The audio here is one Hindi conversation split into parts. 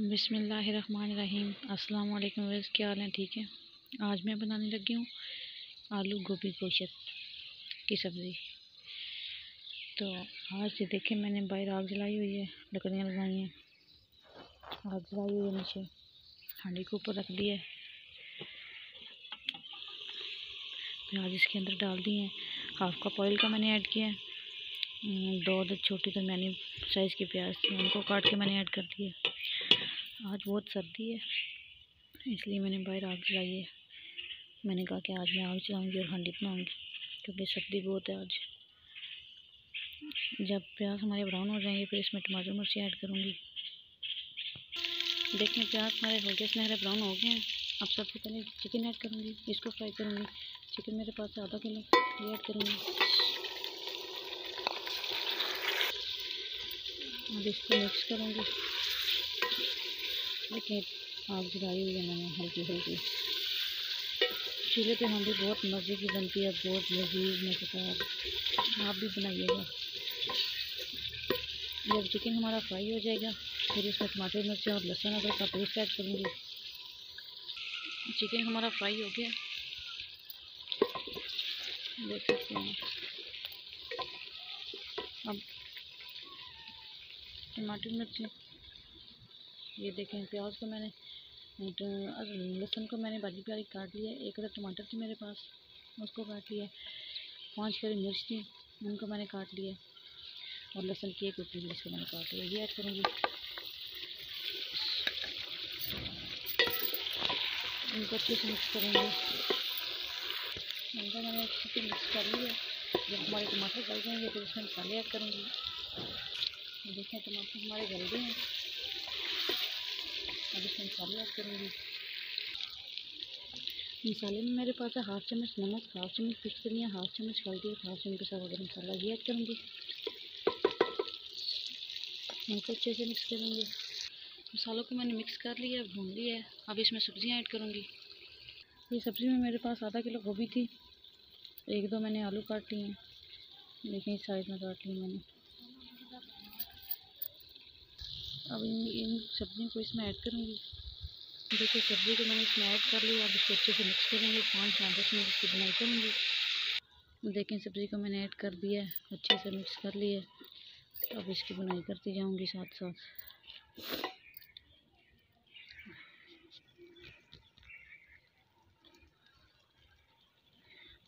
बिसमीम वालेकुम वैस क्या हाल है? ठीक है? आज मैं बनाने लगी हूँ आलू गोभी गोशत की सब्ज़ी। तो आज से देखें, मैंने बाहर आग जलाई हुई है, लकड़ियाँ लगाई हैं। आग जलाई हुई है नीचे। हांडी के ऊपर रख दी है। प्याज इसके अंदर डाल दिए हैं। हाफ़ कप ऑयल का मैंने ऐड किया है। दो दो छोटी तो मैंने साइज़ के प्याज थे उनको काट के मैंने ऐड कर दिया आज बहुत सर्दी है, इसलिए मैंने बाहर आग जलाई है। मैंने कहा कि आज मैं आग चलाऊँगी और हांडी बनाऊँगी क्योंकि सर्दी बहुत है आज। जब प्याज हमारे ब्राउन हो जाएँगे, फिर इसमें टमाटर मिर्ची ऐड करूँगी। देखें प्याज हमारे हो हल्के सुनहरे ब्राउन हो गए हैं। अब सबसे पहले चिकन ऐड करूँगी, इसको फ्राई करूँगी। चिकन मेरे पास आधा किलो, ये ऐड करूँगी। अब इसको मिक्स करूँगी। देखिए आग जलाई हुई है मैंने हल्की हल्की। चूल्हे पे हांडी बहुत मज़े की बनती है, बहुत लजीज मज़ेदार आप भी बनाइएगा। जब चिकन हमारा फ्राई हो जाएगा, फिर इसमें टमाटर, मिर्च और लहसुन अदरक का पेस्ट ऐड करूँगी। चिकन हमारा फ्राई हो गया। देख सकते हैं अब टमाटर, मिर्ची ये देखें प्याज को मैंने लहसुन को मैंने बारीक बारीक काट लिया एक अदर टमाटर थी मेरे पास, उसको काट लिया पाँच करी मिर्च थी, उनको मैंने काट लिया और लहसुन की एक उपरी मिर्च को मैंने काट लिया ये ऐड करूँगी। इनको अच्छे से मिक्स करेंगे। इनको मैंने अच्छे से मिक्स कर लिया जब हमारे टमाटर गल जाएँगे तो उसमें मसाले ऐड करूँगी। देखें टमाटर हमारे गल गए हैं। अब इसमें मसाले ऐड करूँगी मसाले में मेरे पास है हाफ़ चम्मच नमक, हाफ़ चम्मच पिच धनिया हाफ़ चम्मच हल्दी और हाफ़ चम्मच सारा गर्म मसाला। ये ऐड करूँगी। इनको अच्छे से मिक्स करूँगी। मसालों को मैंने मिक्स कर लिया है भून लिया है। अब इसमें सब्ज़ियाँ ऐड करूँगी। ये सब्ज़ी में मेरे पास आधा किलो गोभी थी। एक दो मैंने आलू काट लिए हैं। लेकिन इस साइज़ में काट ली मैंने। अब इन इन सब्जियों को इसमें ऐड करूँगी। देखिए, सब्ज़ी को मैंने इसमें ऐड कर लिया। अब इसको अच्छे से मिक्स करेंगे। पाँच या दस मिनट इसकी बनाई करूँगी। देखें सब्ज़ी को मैंने ऐड कर दिया है। अच्छे से मिक्स कर लिया अब इसकी बुनाई करती जाऊँगी साथ साथ।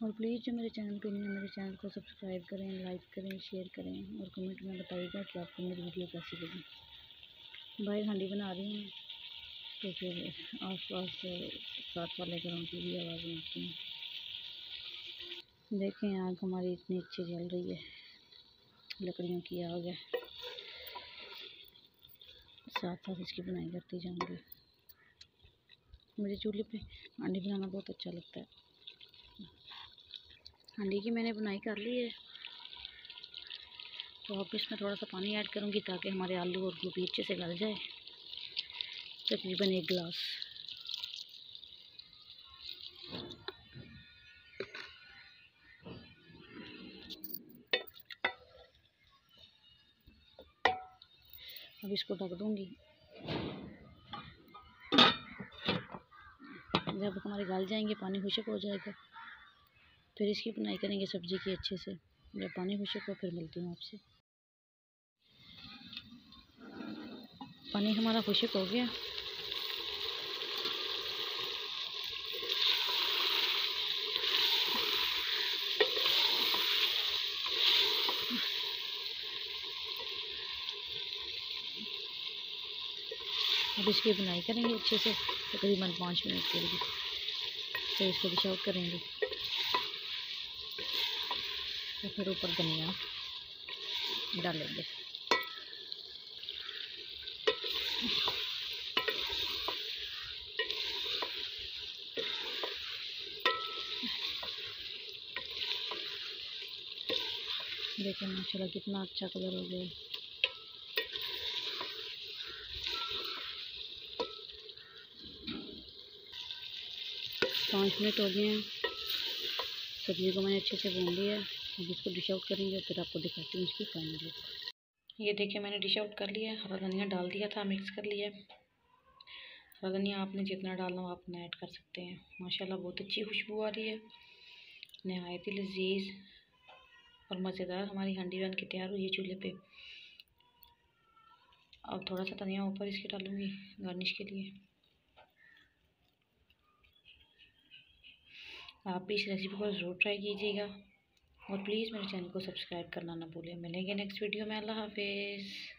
और प्लीज़ जो मेरे चैनल पे नहीं है, मेरे चैनल को सब्सक्राइब करें लाइक करें शेयर करें और कमेंट में बताइएगा कि आपको मेरी वीडियो कैसी लगी। बाहर हांडी बना रही हूँ। तो फिर आस पास साथ वाले घरों की भी आवाज़ें आती हैं। देखें, आग हमारी इतनी अच्छी जल रही है। लकड़ियों की आग है। साथ साथ इसकी बुनाई करती जाऊँगी। मुझे चूल्हे पे हांडी बनाना बहुत अच्छा लगता है। हांडी की मैंने बुनाई कर ली है। तो अब इसमें थोड़ा सा पानी ऐड करूँगी ताकि हमारे आलू और गोभी अच्छे से गल जाए। तकरीबन एक गिलास। अब इसको ढक दूँगी। जब हमारे गल जाएँगे, पानी खुशक हो जाएगा। फिर इसकी बुनाई करेंगे सब्ज़ी की अच्छे से। जब पानी खुशक हो, फिर मिलती हूँ आपसे। पानी हमारा खुशक हो गया। अब इसकी बुनाई करेंगे अच्छे से, तकरीबन तो पाँच मिनट के लिए। फिर इसको डिश आउट करेंगे। तो फिर ऊपर धनिया डालेंगे। देखें माशाल्लाह कितना अच्छा कलर हो गया। पाँच मिनट हो गए हैं। सब्ज़ी को मैंने अच्छे से भून लिया अब इसको डिश आउट करेंगे, फिर आपको दिखाती हूँ इसकी फाइनल लुक ये देखिए, मैंने डिश आउट कर लिया हरा धनिया डाल दिया था मिक्स कर लिया हरा धनिया आपने जितना डालना हो आप अपना ऐड कर सकते हैं। माशाल्लाह बहुत अच्छी खुशबू आ रही है। नहायत ही लजीज। और मज़ेदार हमारी हंडी बन के तैयार हुई है चूल्हे पे। अब थोड़ा सा धनिया ऊपर इसके डालूँगी गार्निश के लिए। आप भी इस रेसिपी को ज़रूर ट्राई कीजिएगा और प्लीज़ मेरे चैनल को सब्सक्राइब करना ना भूलें। मिलेंगे नेक्स्ट वीडियो में। अल्लाह हाफिज़।